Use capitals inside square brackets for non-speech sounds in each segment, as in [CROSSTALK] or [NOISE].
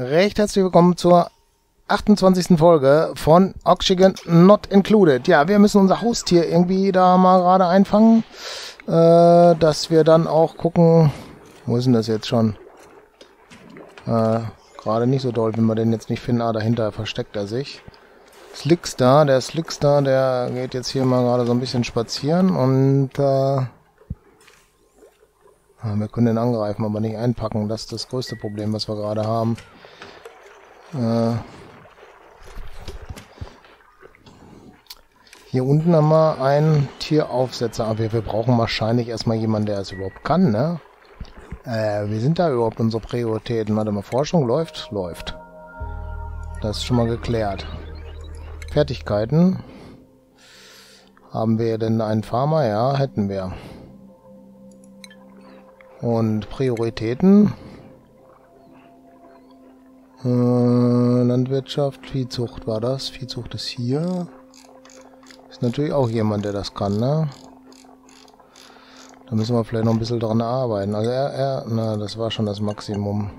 Recht herzlich willkommen zur 28. Folge von Oxygen Not Included. Ja, wir müssen unser Haustier irgendwie da mal gerade einfangen, äh, dass wir dann auch gucken, wo ist denn das jetzt schon? Äh, gerade nicht so doll, wenn wir den jetzt nicht finden. Ah, dahinter versteckt er sich. Slickstar, der Slickstar, der geht jetzt hier mal gerade so ein bisschen spazieren und äh, wir können den angreifen, aber nicht einpacken. Das ist das größte Problem, was wir gerade haben. Äh Hier unten haben wir einen Tieraufsetzer, aber wir brauchen wahrscheinlich erstmal jemanden, der es überhaupt kann, ne? Äh, wie sind da überhaupt unsere Prioritäten? Warte mal, Forschung läuft? Läuft. Das ist schon mal geklärt. Fertigkeiten. Haben wir denn einen Farmer? Ja, hätten wir. Und Prioritäten. Äh, Landwirtschaft, Viehzucht war das. Viehzucht ist hier. Ist natürlich auch jemand, der das kann, ne? Da müssen wir vielleicht noch ein bisschen dran arbeiten. Also er, er, na, das war schon das Maximum.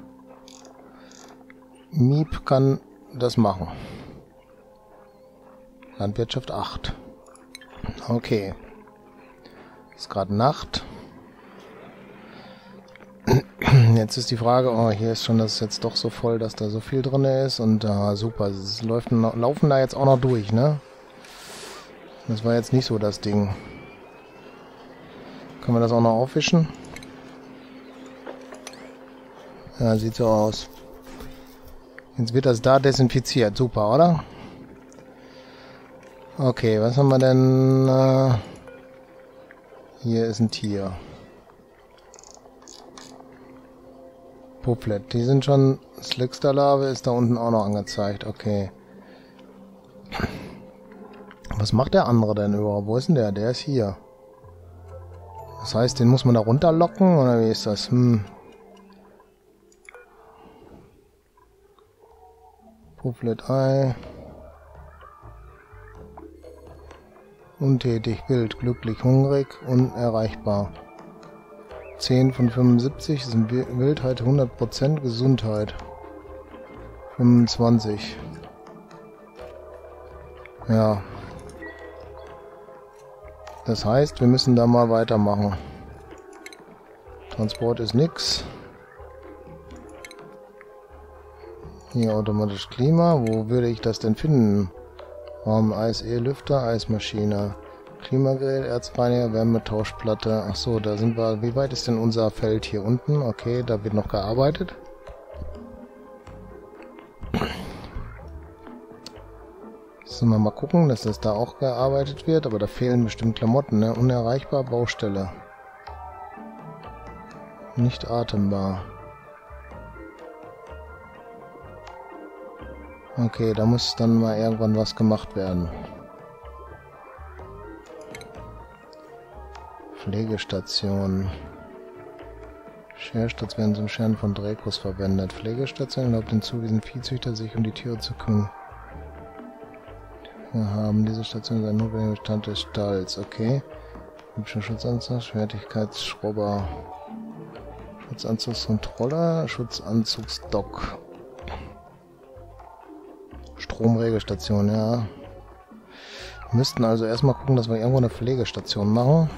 Miep kann das machen. Landwirtschaft 8. Okay. Ist gerade Nacht. Jetzt ist die Frage, oh, hier ist schon das jetzt doch so voll, dass da so viel drin ist und ah, super, es läuft, laufen da jetzt auch noch durch, ne? Das war jetzt nicht so das Ding. Können wir das auch noch aufwischen? Ja, sieht so aus. Jetzt wird das da desinfiziert. Super, oder? Okay, was haben wir denn? Äh hier ist ein Tier. Puplet. Die sind schon... Slickster-Larve ist da unten auch noch angezeigt. Okay. Was macht der andere denn überhaupt? Wo ist denn der? Der ist hier. Das heißt, den muss man da runterlocken? Oder wie ist das? Hm. Puplet Ei. Untätig, wild, glücklich, hungrig, unerreichbar. 10 von 75 sind Wildheit 100%, Gesundheit 25. Ja. Das heißt, wir müssen da mal weitermachen. Transport ist nix. Hier automatisch Klima. Wo würde ich das denn finden? Raum Eis-E-Lüfter, Eismaschine. Klimagerät, Erzreiniger, Wärmetauschplatte. Ach so, da sind wir. Wie weit ist denn unser Feld hier unten? Okay, da wird noch gearbeitet. Müssen wir mal gucken, dass das da auch gearbeitet wird, aber da fehlen bestimmt Klamotten, ne? Unerreichbar, Baustelle. Nicht atembar. Okay, da muss dann mal irgendwann was gemacht werden. Pflegestation. Scherstats werden zum Scheren von Drekos verwendet. Pflegestation erlaubt den zugewiesenen Viehzüchter, sich um die Tiere zu kümmern. Wir haben diese Station ein notwendiger Bestand des Stalls. Okay. Hübscher Schutzanzug, Fertigkeitsschrubber. Schutzanzugskontrolle, Schutzanzugsdock. Stromregelstation, ja. Wir müssten also erstmal gucken, dass wir irgendwo eine Pflegestation machen.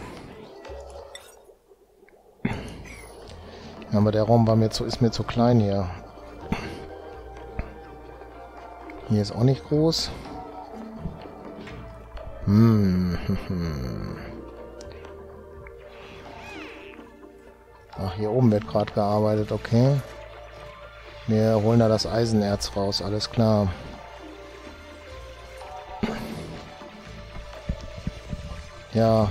Aber der Raum war mir zu, ist mir zu klein hier. Hier ist auch nicht groß. Hm. Ach, hier oben wird gerade gearbeitet, okay. Wir holen da das Eisenerz raus, alles klar. Ja.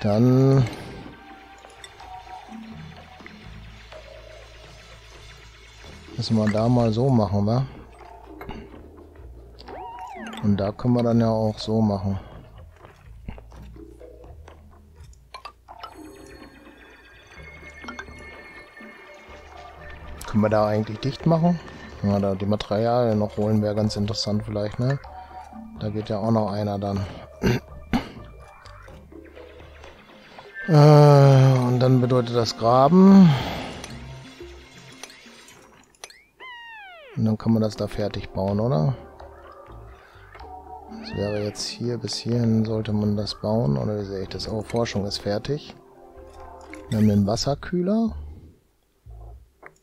Dann Müssen wir da mal so machen, wa? Und da können wir dann ja auch so machen. Können wir da eigentlich dicht machen? Ja, da die Materialien noch holen wäre ganz interessant vielleicht, ne? Da geht ja auch noch einer dann. äh, und dann bedeutet das Graben. Und dann kann man das da fertig bauen, oder? Das wäre jetzt hier, bis hierhin sollte man das bauen. Oder wie sehe ich das? Oh, Forschung ist fertig. Wir haben den Wasserkühler.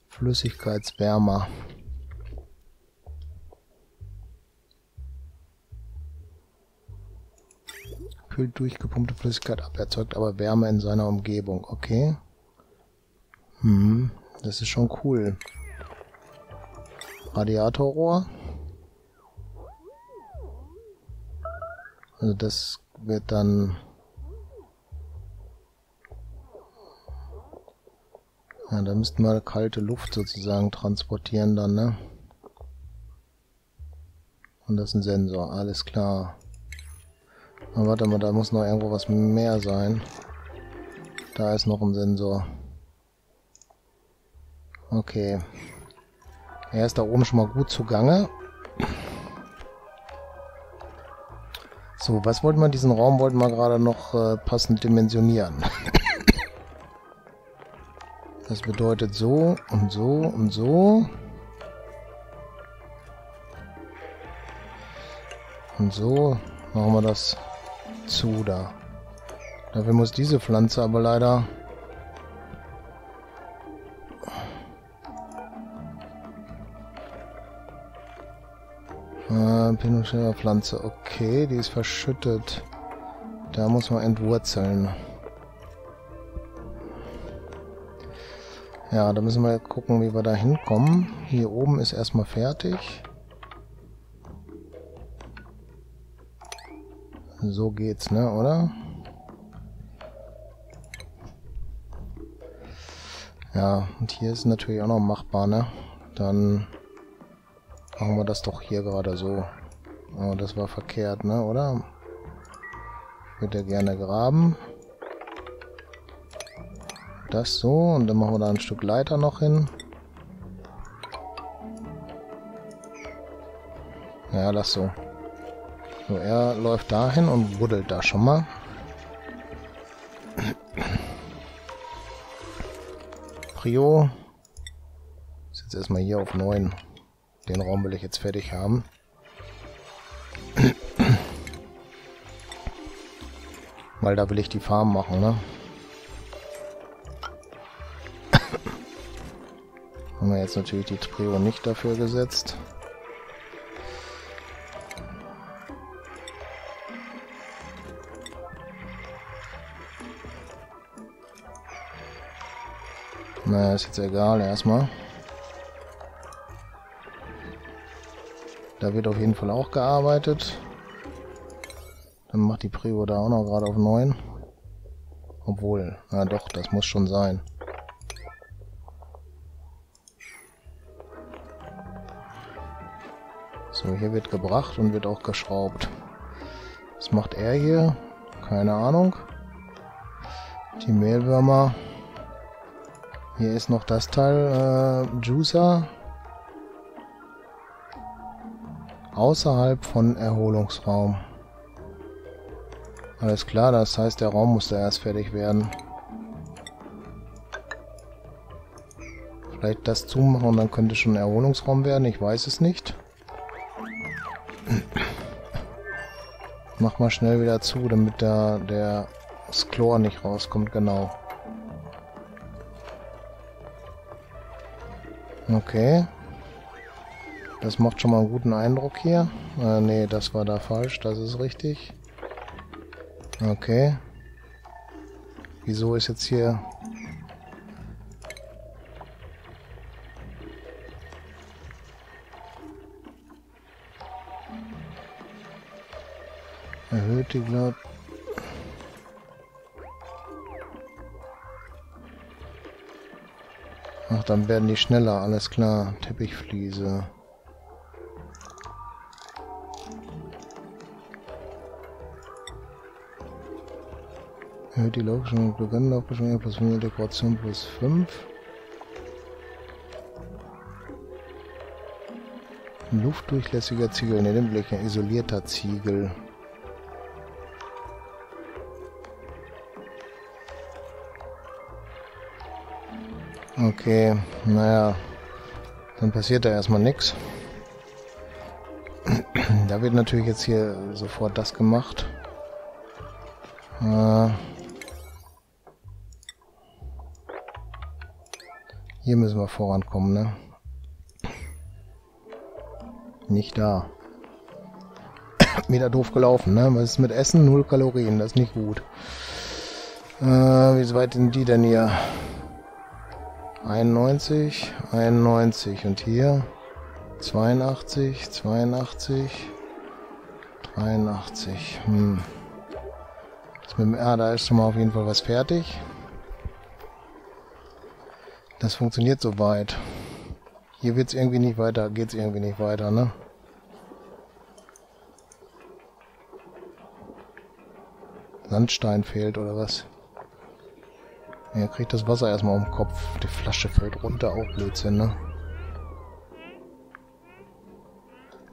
Flüssigkeitswärmer. Kühlt durchgepumpte Flüssigkeit ab, erzeugt aber Wärme in seiner Umgebung. Okay. Hm, das ist schon cool. Radiatorrohr. Also das wird dann... Ja, da müssten wir kalte Luft sozusagen transportieren dann, ne? Und das ist ein Sensor, alles klar. Aber warte mal, da muss noch irgendwo was mehr sein. Da ist noch ein Sensor. Okay. Er ist da oben schon mal gut zugange. So, was wollten wir? Diesen Raum wollten wir gerade noch äh, passend dimensionieren. das bedeutet so und so und so. Und so machen wir das zu da. Dafür muss diese Pflanze aber leider... Pinochet Pflanze, okay, die ist verschüttet. Da muss man entwurzeln. Ja, da müssen wir gucken, wie wir da hinkommen. Hier oben ist erstmal fertig. So geht's, ne, oder? Ja, und hier ist natürlich auch noch machbar, ne? Dann machen wir das doch hier gerade so. Oh, das war verkehrt, ne, oder? Wird er gerne graben. Das so, und dann machen wir da ein Stück Leiter noch hin. Ja, lass so. So, er läuft dahin und buddelt da schon mal. Prio. Ist jetzt erstmal hier auf 9. Den Raum will ich jetzt fertig haben. Weil da will ich die Farm machen, ne? Haben wir jetzt natürlich die Prio nicht dafür gesetzt. Naja, ist jetzt egal erstmal. Da wird auf jeden Fall auch gearbeitet. Dann macht die Prio da auch noch gerade auf 9. Obwohl, na doch, das muss schon sein. So, hier wird gebracht und wird auch geschraubt. Was macht er hier? Keine Ahnung. Die Mehlwürmer hier ist noch das Teil, äh, Juicer. Außerhalb von Erholungsraum. Alles klar, das heißt, der Raum muss da erst fertig werden. Vielleicht das zumachen und dann könnte schon Erholungsraum werden, ich weiß es nicht. Mach mal schnell wieder zu, damit der, der das Chlor nicht rauskommt, genau. Okay. Das macht schon mal einen guten Eindruck hier. Äh, nee, das war da falsch. Das ist richtig. Okay. Wieso ist jetzt hier... Erhöht die Glatt... Ach, dann werden die schneller, alles klar. Teppichfliese. Erhöht die Laufgeschwindigkeit, Begonnenlaufgeschwindigkeit plus 5, Dekoration plus 5. Luftdurchlässiger Ziegel, ne, den will ich isolierter Ziegel. Okay, naja. Dann passiert da erstmal nichts. Da wird natürlich jetzt hier sofort das gemacht. Äh hier müssen wir vorankommen, ne? Nicht da. [COUGHS] Wieder doof gelaufen, ne? Was ist mit Essen? Null Kalorien, das ist nicht gut. Äh, wie weit sind die denn hier? 91, 91 und hier 82, 82, 83. Hm. Das mit dem R, da ist schon mal auf jeden Fall was fertig. Das funktioniert soweit. Hier wird es irgendwie nicht weiter, geht es irgendwie nicht weiter, ne? Sandstein fehlt oder was? Er kriegt das Wasser erstmal um den Kopf. Die Flasche fällt runter, auch Blödsinn, ne?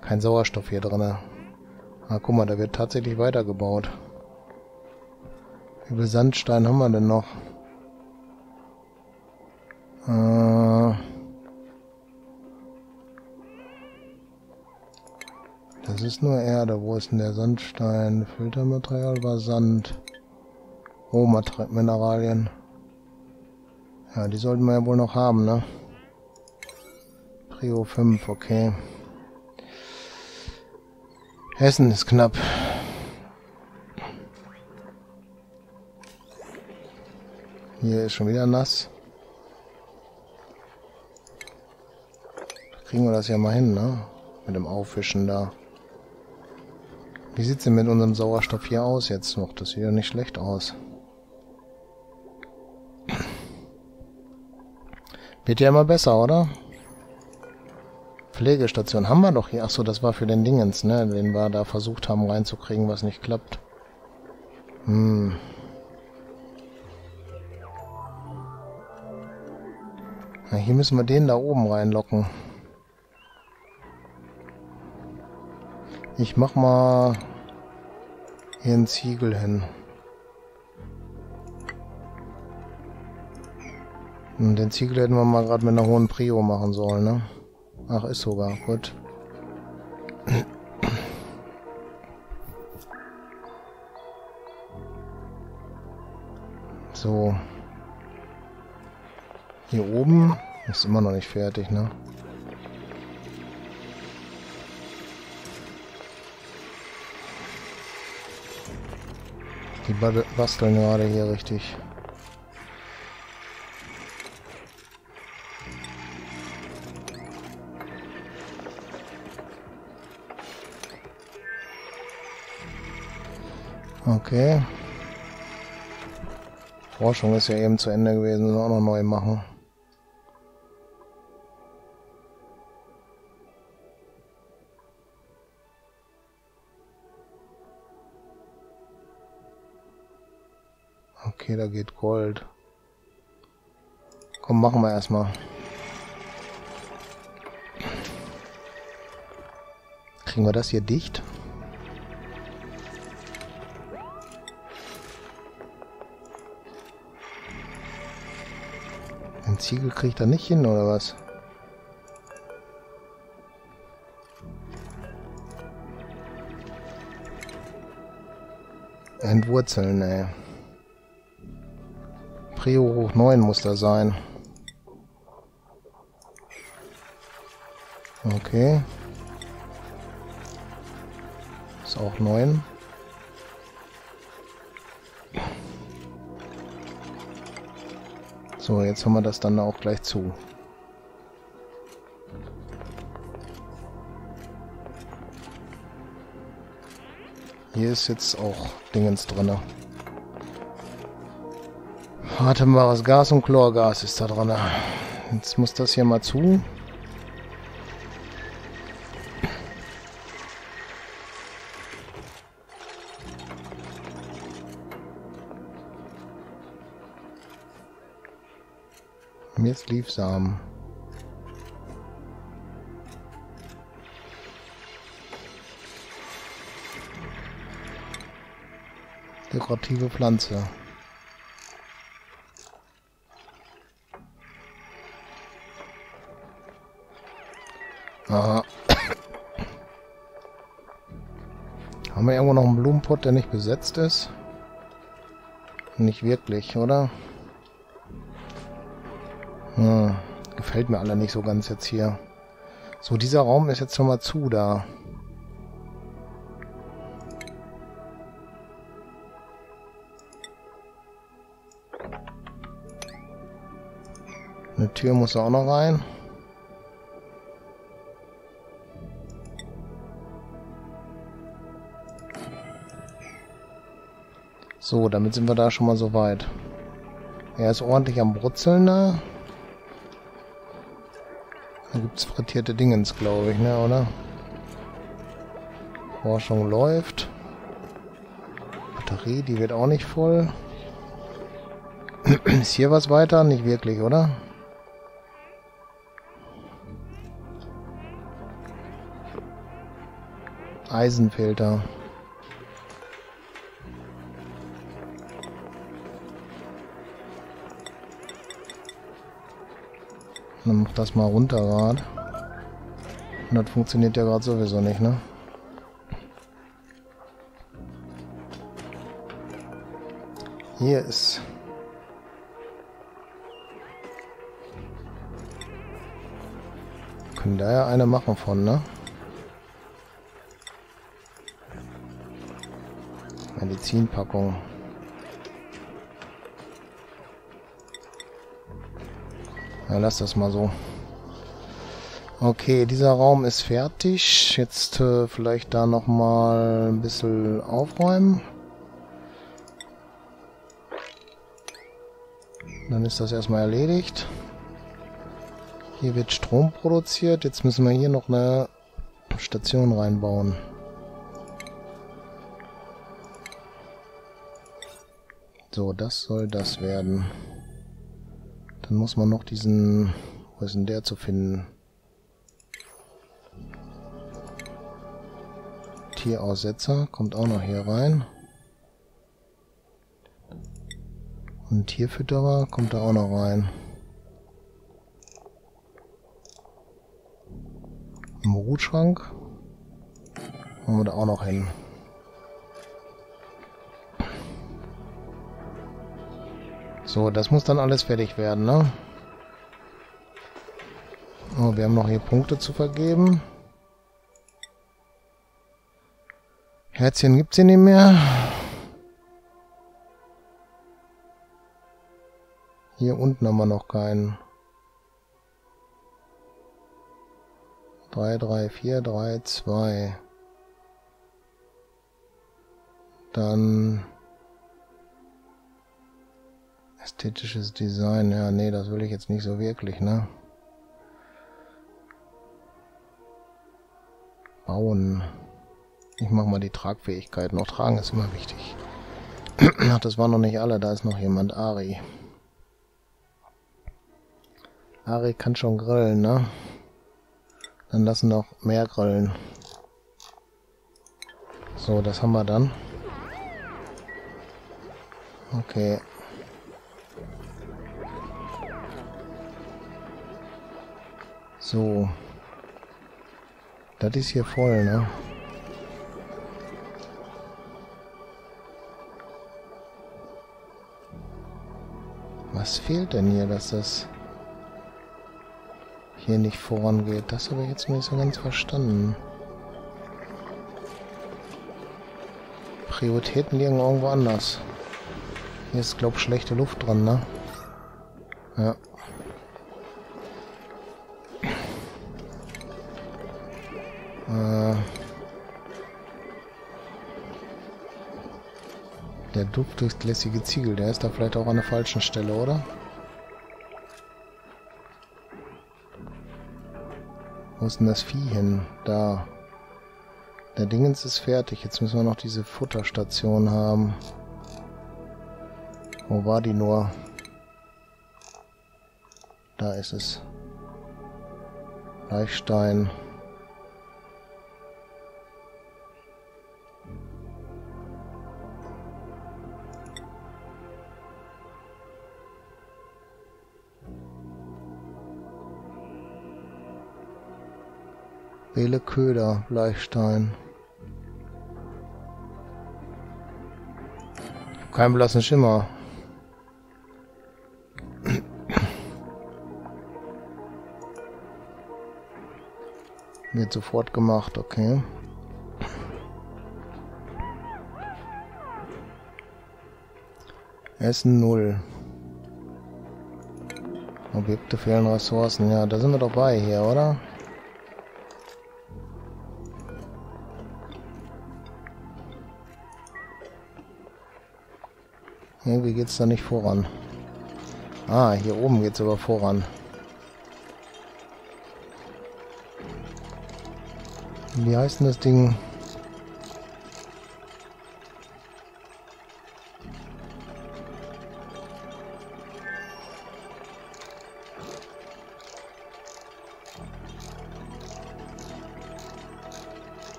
Kein Sauerstoff hier drin. Ah, guck mal, da wird tatsächlich weitergebaut. Wie viel Sandstein haben wir denn noch? Äh das ist nur Erde. Wo ist denn der Sandstein? Filtermaterial war Sand. Rohmineralien. Ja, die sollten wir ja wohl noch haben, ne? Prio 5, okay. Hessen ist knapp. Hier ist schon wieder nass. Kriegen wir das ja mal hin, ne? Mit dem Auffischen da. Wie sieht's denn mit unserem Sauerstoff hier aus jetzt noch? Das sieht ja nicht schlecht aus. Wird ja immer besser, oder? Pflegestation haben wir doch hier. Achso, das war für den Dingens, ne? Den wir da versucht haben reinzukriegen, was nicht klappt. Hm. Na, hier müssen wir den da oben reinlocken. Ich mach mal hier einen Ziegel hin. Und den Ziegel hätten wir mal gerade mit einer hohen Prio machen sollen, ne? Ach, ist sogar. Gut. So. Hier oben ist immer noch nicht fertig, ne? Die basteln gerade hier richtig. Okay. Forschung ist ja eben zu Ende gewesen, müssen auch noch neu machen. Okay, da geht Gold. Komm, machen wir erstmal. Kriegen wir das hier dicht? Den Ziegel kriegt er nicht hin, oder was? Entwurzeln, ey. Prio hoch 9 muss da sein. Okay. Ist auch 9. So, jetzt haben wir das dann auch gleich zu. Hier ist jetzt auch Dingens drin. Atembares Gas und Chlorgas ist da drin. Jetzt muss das hier mal zu. jetzt Liefsamen. Dekorative Pflanze. Aha. Haben wir irgendwo noch einen Blumenpott, der nicht besetzt ist? Nicht wirklich, oder? Hm, gefällt mir alle nicht so ganz jetzt hier. So, dieser Raum ist jetzt schon mal zu da. Eine Tür muss auch noch rein. So, damit sind wir da schon mal so weit. Er ist ordentlich am Brutzeln da. Da gibt es frittierte Dingens, glaube ich, ne, oder? Forschung läuft. Batterie, die wird auch nicht voll. [CLEARS THROAT] Ist hier was weiter? Nicht wirklich, oder? Eisenfilter. Dann mach das mal runter gerade. Und das funktioniert ja gerade sowieso nicht, ne? Hier ist... Können da ja eine machen von, ne? Medizinpackung. Ja, lass das mal so. Okay, dieser Raum ist fertig. Jetzt äh, vielleicht da nochmal ein bisschen aufräumen. Dann ist das erstmal erledigt. Hier wird Strom produziert. Jetzt müssen wir hier noch eine Station reinbauen. So, das soll das werden. Dann muss man noch diesen... Wo ist denn der zu finden? Tieraussetzer kommt auch noch hier rein. Und Tierfütterer kommt da auch noch rein. Im Brutschrank machen wir da auch noch hin. So, das muss dann alles fertig werden, ne? Oh, wir haben noch hier Punkte zu vergeben. Herzchen gibt's hier nicht mehr. Hier unten haben wir noch keinen. 3, 3, 4, 3, 2. Dann Ästhetisches Design, ja, nee, das will ich jetzt nicht so wirklich, ne? Bauen. Ich mach mal die Tragfähigkeit. Noch tragen ist immer wichtig. [CLEARS THROAT] Ach, das waren noch nicht alle, da ist noch jemand. Ari. Ari kann schon grillen, ne? Dann lassen noch mehr grillen. So, das haben wir dann. Okay. So. Das ist hier voll, ne? Was fehlt denn hier, dass das hier nicht vorangeht? Das habe ich jetzt nicht so ganz verstanden. Prioritäten liegen irgendwo anders. Hier ist, glaube ich, schlechte Luft dran, ne? Ja. Äh, der duftdurchlässige Ziegel, der ist da vielleicht auch an der falschen Stelle, oder? Wo ist denn das Vieh hin? Da. Der Dingens ist fertig. Jetzt müssen wir noch diese Futterstation haben. Wo war die nur? Da ist es. Leichstein. Rele Köder, Bleistein. Kein blassen Schimmer. [COUGHS] Wird sofort gemacht, okay. Essen 0. Objekte fehlen Ressourcen. Ja, da sind wir doch bei hier, oder? Irgendwie geht es da nicht voran. Ah, hier oben geht es aber voran. Wie heißt denn das Ding?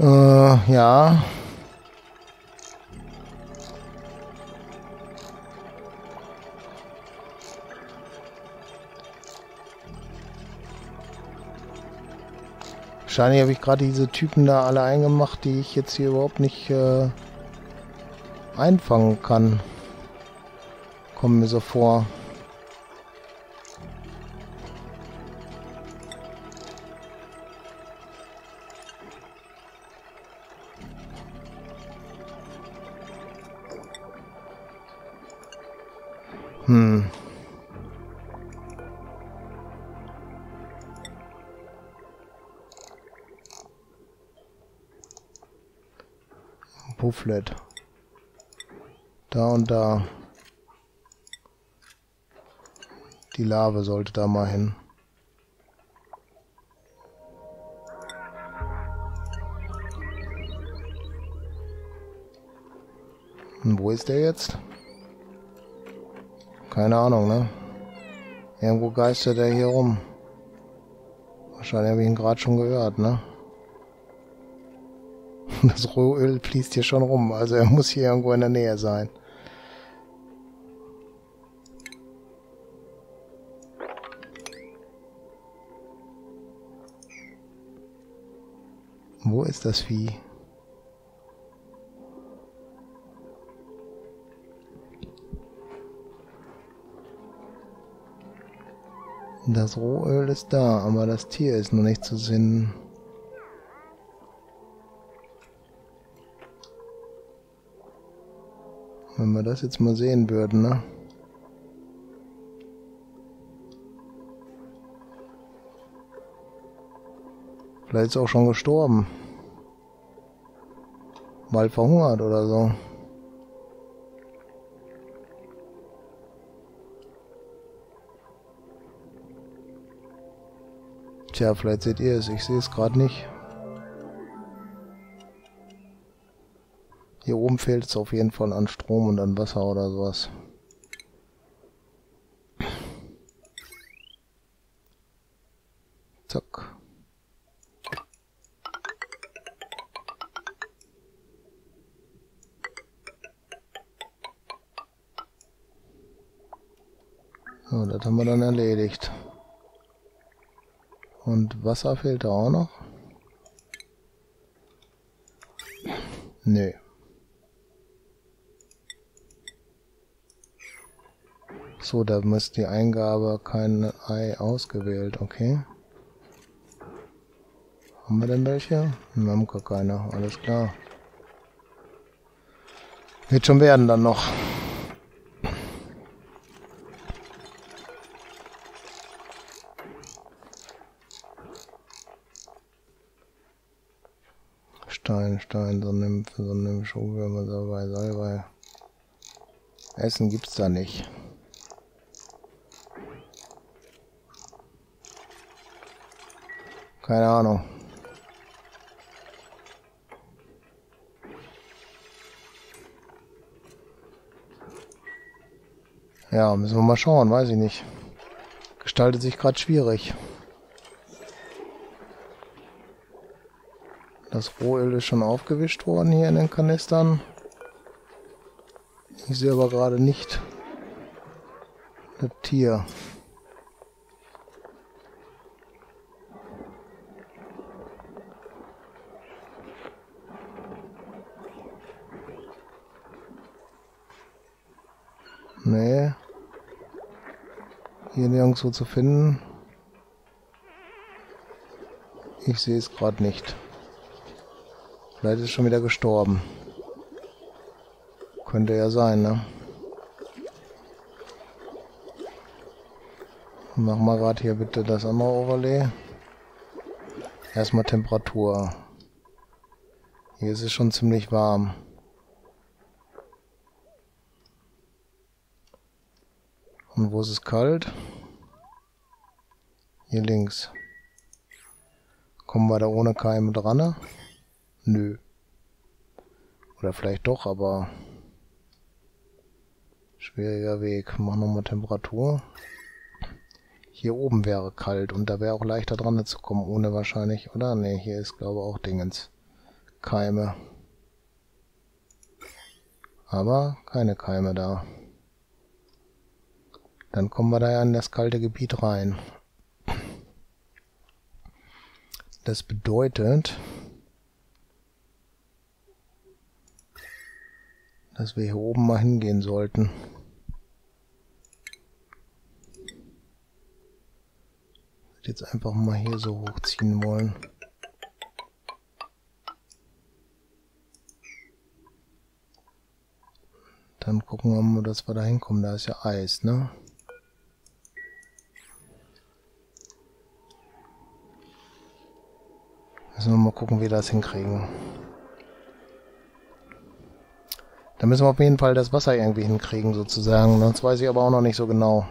Äh, ja. Wahrscheinlich habe ich gerade diese Typen da alle eingemacht, die ich jetzt hier überhaupt nicht äh, einfangen kann. Kommen mir so vor. Pufflet. Da und da. Die Lave sollte da mal hin. Und wo ist der jetzt? Keine Ahnung, ne? Irgendwo geistert er hier rum. Wahrscheinlich habe ich ihn gerade schon gehört, ne? [LAUGHS] Das Rohöl fließt hier schon rum, also er muss hier irgendwo in der Nähe sein. Wo ist das Vieh? Das Rohöl ist da, aber das Tier ist noch nicht zu sehen. Wenn wir das jetzt mal sehen würden, ne? Vielleicht ist auch schon gestorben. Mal verhungert oder so. Tja, vielleicht seht ihr es. Ich sehe es gerade nicht. Hier oben fehlt es auf jeden Fall an Strom und an Wasser oder sowas. Zack. So, das haben wir dann erledigt. Und Wasser fehlt da auch noch? Nö. So, da muss die Eingabe kein Ei ausgewählt, okay. Haben wir denn welche? Wir haben gar keine, alles klar. Wird schon werden dann noch. Stein, Stein, Sonnennymphe, Sonnennymphe, Schubwürmer, Salbei, Salbei. Essen gibt's da nicht. Keine Ahnung. Ja, müssen wir mal schauen, weiß ich nicht. Gestaltet sich gerade schwierig. Das Rohöl ist schon aufgewischt worden hier in den Kanistern. Ich sehe aber gerade nicht das Tier. Nee. Hier nirgendwo zu finden. Ich sehe es gerade nicht. Vielleicht ist es schon wieder gestorben. Könnte ja sein, ne? Mach mal gerade hier bitte das andere Overlay. Erstmal Temperatur. Hier ist es schon ziemlich warm. Und wo ist es kalt? Hier links. Kommen wir da ohne Keime dran? Nö. Oder vielleicht doch, aber schwieriger Weg. Mach nochmal Temperatur. Hier oben wäre kalt und da wäre auch leichter dran zu kommen, ohne wahrscheinlich, oder? Ne, hier ist glaube ich auch Dingens. Keime. Aber keine Keime da. Dann kommen wir da ja in das kalte Gebiet rein. Das bedeutet, dass wir hier oben mal hingehen sollten. Jetzt einfach mal hier so hochziehen wollen. Dann gucken wir mal, dass wir da hinkommen. Da ist ja Eis, ne? Müssen wir mal gucken, wie wir das hinkriegen. Da müssen wir auf jeden Fall das Wasser irgendwie hinkriegen, sozusagen. Das weiß ich aber auch noch nicht so genau,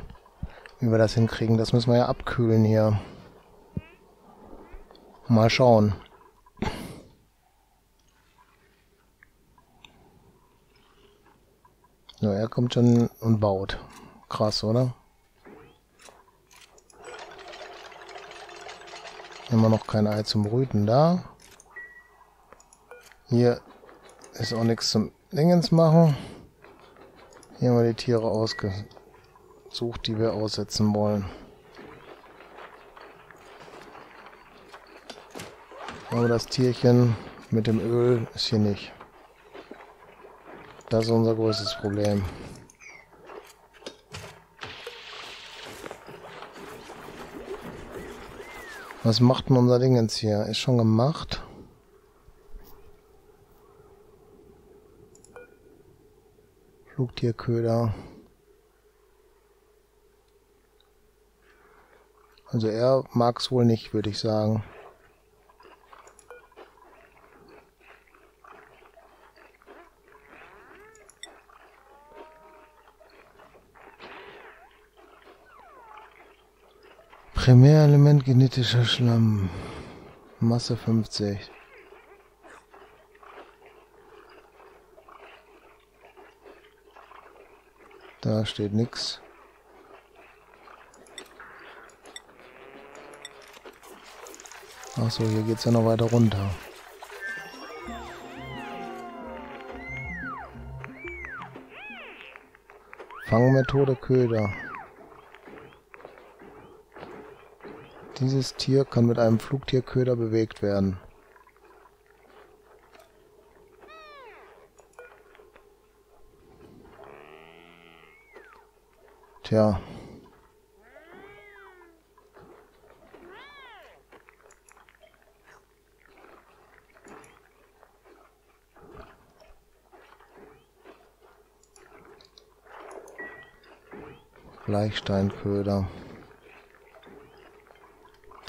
wie wir das hinkriegen. Das müssen wir ja abkühlen hier. Mal schauen. So, er kommt schon und baut. Krass, oder? Immer noch kein Ei zum Brüten da. Hier ist auch nichts zum Dingens machen. Hier haben wir die Tiere ausgesucht, die wir aussetzen wollen. Aber das Tierchen mit dem Öl ist hier nicht. Das ist unser größtes Problem. Was macht denn unser Ding jetzt hier? Ist schon gemacht. Flugtierköder. Also er mag es wohl nicht, würde ich sagen. Primärelement genetischer Schlamm. Masse 50. Da steht nichts. Achso, hier geht es ja noch weiter runter. Fangmethode Köder. Dieses Tier kann mit einem Flugtierköder bewegt werden. Tja. Gleichsteinköder.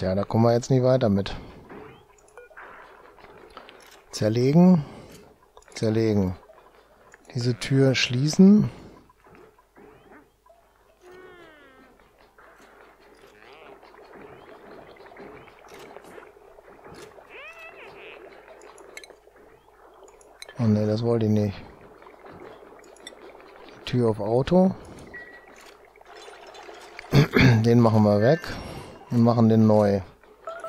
Tja, da kommen wir jetzt nicht weiter mit. Zerlegen. Zerlegen. Diese Tür schließen. Oh ne, das wollte ich nicht. Tür auf Auto. [CLEARS THROAT] Den machen wir weg und machen den neu.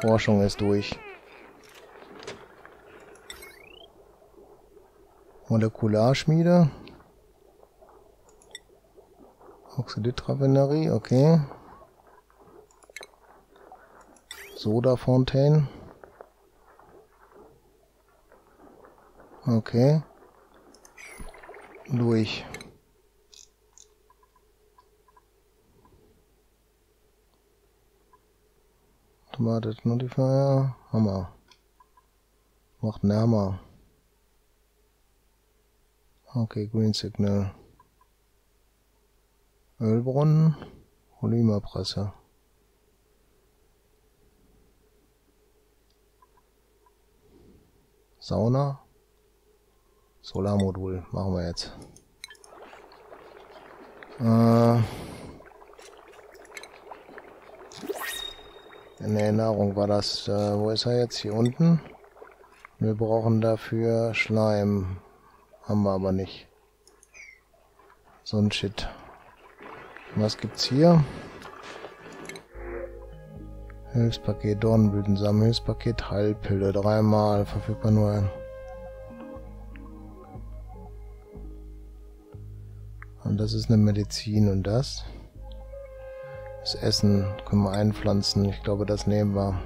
Forschung ist durch. Molekularschmiede. Oxiditraffinerie, okay. Soda Fontaine. Okay. Durch. Automated Notifier. Hammer. Macht Hammer. Okay, Green Signal. Ölbrunnen. Polymerpresse. Sauna. Solarmodul. Machen wir jetzt. Äh, in Erinnerung war das. Äh, wo ist er jetzt? Hier unten. Wir brauchen dafür Schleim. Haben wir aber nicht. So ein Shit. Was gibt's hier? Hilfspaket Dornenblütensamen, Hilfspaket Heilpille, dreimal, verfügbar nur ein. Und das ist eine Medizin und das? Das Essen können wir einpflanzen. Ich glaube, das nehmen wir.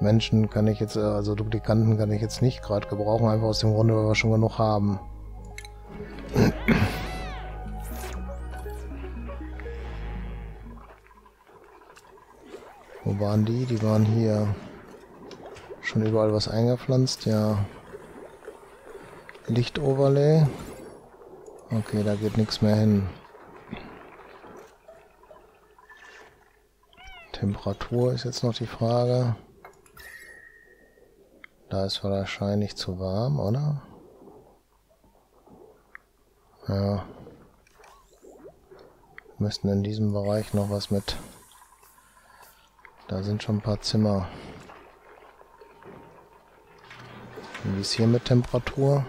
Menschen kann ich jetzt, also Duplikanten kann ich jetzt nicht gerade gebrauchen, einfach aus dem Grunde, weil wir schon genug haben. Wo waren die? Die waren hier. Schon überall was eingepflanzt, ja. Lichtoverlay. Okay, da geht nichts mehr hin. Temperatur ist jetzt noch die Frage. Da ist wahrscheinlich zu warm, oder? Ja. Wir müssten in diesem Bereich noch was mit... Da sind schon ein paar Zimmer. Wie ist hier mit Temperatur?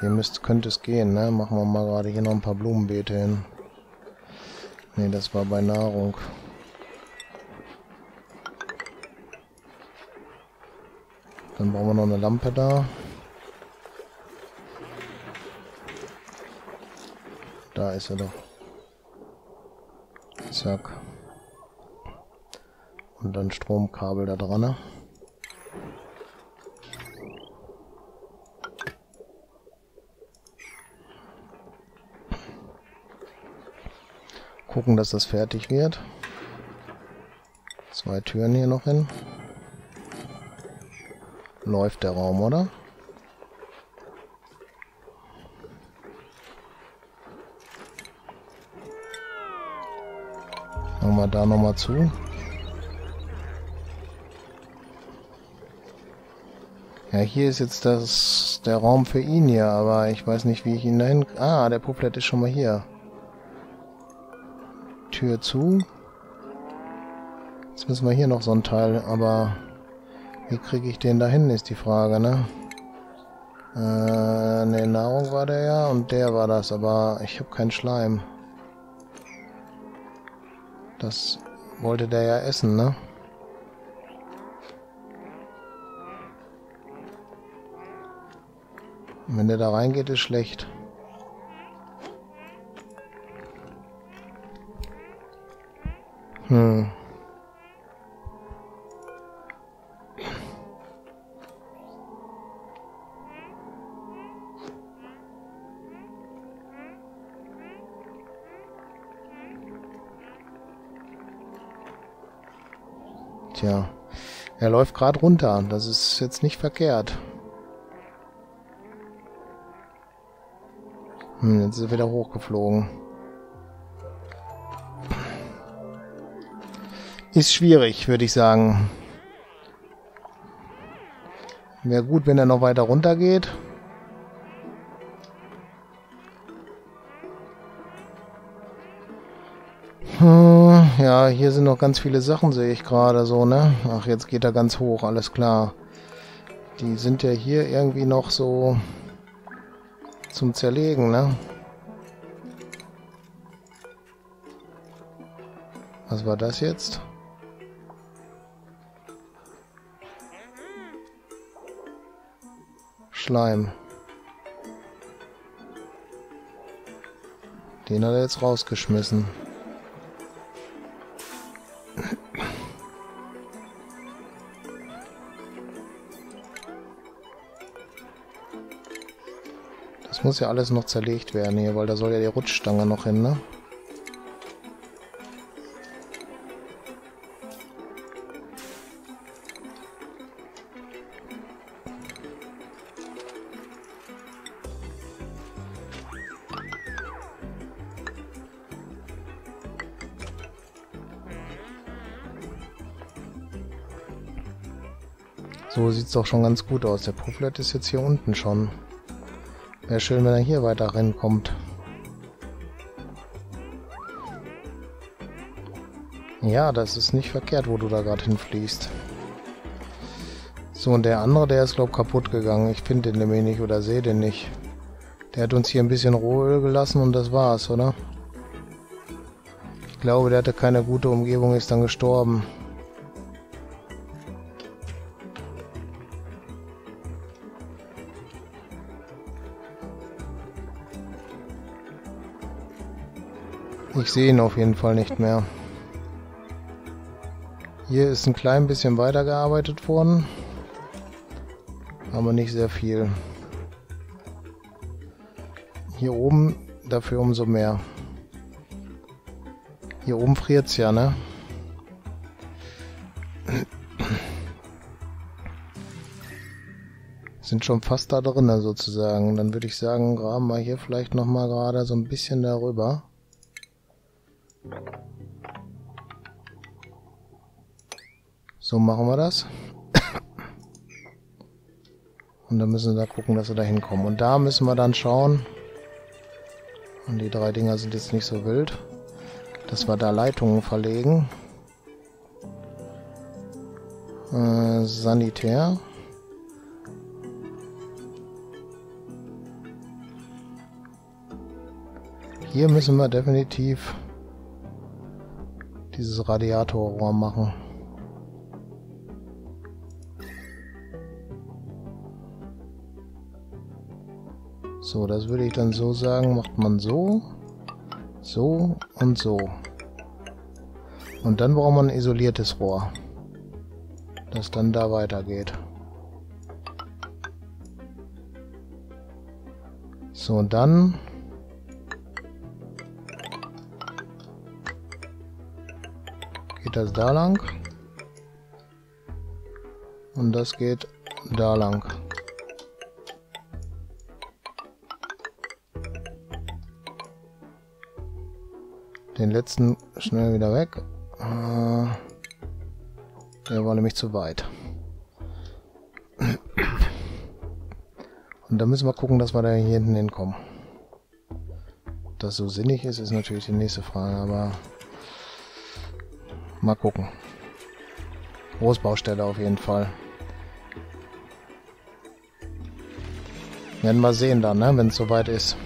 Hier müsste, könnte es gehen, ne? Machen wir mal gerade hier noch ein paar Blumenbeete hin. Ne, das war bei Nahrung. Dann brauchen wir noch eine Lampe da. Da ist er doch. Zack. Und dann Stromkabel da dran. Gucken, dass das fertig wird. Zwei Türen hier noch hin. Läuft der Raum, oder? Machen wir da nochmal zu. Ja, hier ist jetzt das der Raum für ihn hier, aber ich weiß nicht, wie ich ihn dahin... Ah, der Pupplet ist schon mal hier. Tür zu. Jetzt müssen wir hier noch so ein Teil, aber wie kriege ich den dahin, ist die Frage, ne? Äh, ne, Nahrung war der ja und der war das, aber ich habe keinen Schleim. Das wollte der ja essen, ne? Wenn der da reingeht, ist schlecht. Tja, er läuft gerade runter. Das ist jetzt nicht verkehrt. Hm, jetzt ist er wieder hochgeflogen. Ist schwierig, würde ich sagen. Wäre gut, wenn er noch weiter runter geht. Hm, ja, hier sind noch ganz viele Sachen, sehe ich gerade so, ne? Ach, jetzt geht er ganz hoch, alles klar. Die sind ja hier irgendwie noch so zum Zerlegen, ne? Was war das jetzt? Schleim. Den hat er jetzt rausgeschmissen. Das muss ja alles noch zerlegt werden hier, weil da soll ja die Rutschstange noch hin, ne? So sieht's doch schon ganz gut aus. Der Pufflet ist jetzt hier unten schon. Wäre schön, wenn er hier weiter reinkommt. Ja, das ist nicht verkehrt, wo du da gerade hinfliegst. So, und der andere, der ist, glaube ich, kaputt gegangen. Ich finde den nämlich nicht oder sehe den nicht. Der hat uns hier ein bisschen Rohöl gelassen und das war's, oder? Ich glaube, der hatte keine gute Umgebung, ist dann gestorben. Ich sehe ihn auf jeden Fall nicht mehr. Hier ist ein klein bisschen weitergearbeitet worden, aber nicht sehr viel. Hier oben dafür umso mehr. Hier oben friert's ja, ne? Sind schon fast da drin sozusagen. Dann würde ich sagen, graben wir hier vielleicht nochmal gerade so ein bisschen darüber. So machen wir das. Und dann müssen wir da gucken, dass wir da hinkommen. Und da müssen wir dann schauen. Und die drei Dinger sind jetzt nicht so wild. Dass wir da Leitungen verlegen. Äh, Sanitär. Hier müssen wir definitiv dieses Radiatorrohr machen. So, das würde ich dann so sagen, macht man so, so und so. Und dann braucht man ein isoliertes Rohr, das dann da weitergeht. So, und dann geht das da lang und das geht da lang. Den letzten schnell wieder weg. Äh, der war nämlich zu weit. Und da müssen wir gucken, dass wir da hier hinten hinkommen. Ob das so sinnig ist, ist natürlich die nächste Frage, aber mal gucken. Großbaustelle auf jeden Fall. Werden wir sehen dann, ne, wenn es soweit ist.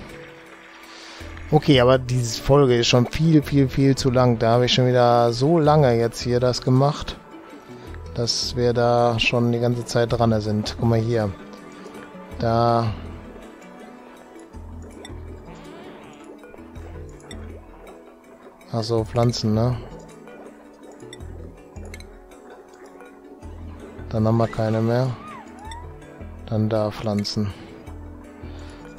Okay, aber diese Folge ist schon viel, viel, viel zu lang. Da habe ich schon wieder so lange jetzt hier das gemacht, dass wir da schon die ganze Zeit dran sind. Guck mal hier. Da... Achso, Pflanzen, ne? Dann haben wir keine mehr. Dann da Pflanzen.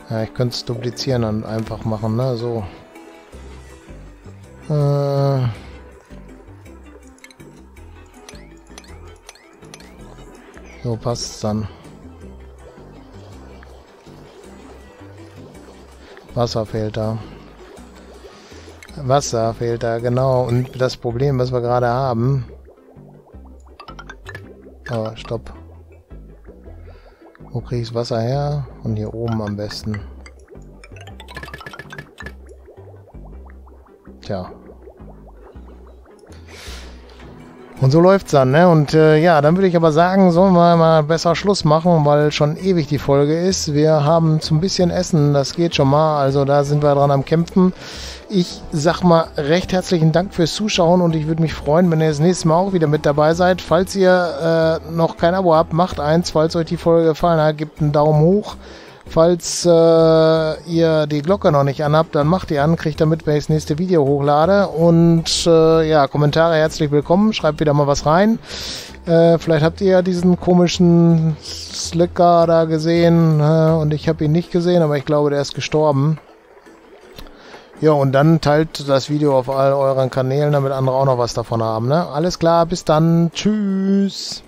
Ja, ich könnte es duplizieren und einfach machen, ne? So. Äh so passt's dann. Wasser fehlt da. Wasser fehlt da, genau. Und das Problem, was wir gerade haben... Oh, stopp. Wo kriege ich das Wasser her? Und hier oben am besten. Tja. Und so läuft's dann, ne? Und äh, ja, dann würde ich aber sagen, sollen wir mal besser Schluss machen, weil schon ewig die Folge ist. Wir haben zum bisschen Essen, das geht schon mal. Also da sind wir dran am Kämpfen. Ich sag mal recht herzlichen Dank fürs Zuschauen und ich würde mich freuen, wenn ihr das nächste Mal auch wieder mit dabei seid. Falls ihr äh, noch kein Abo habt, macht eins. Falls euch die Folge gefallen hat, gebt einen Daumen hoch. Falls äh, ihr die Glocke noch nicht anhabt, dann macht die an, kriegt damit, wenn ich das nächste Video hochlade. Und äh, ja, Kommentare herzlich willkommen, schreibt wieder mal was rein. Äh, vielleicht habt ihr ja diesen komischen Slicker da gesehen äh, und ich habe ihn nicht gesehen, aber ich glaube, der ist gestorben. Ja, und dann teilt das Video auf all euren Kanälen, damit andere auch noch was davon haben. Ne? Alles klar, bis dann. Tschüss.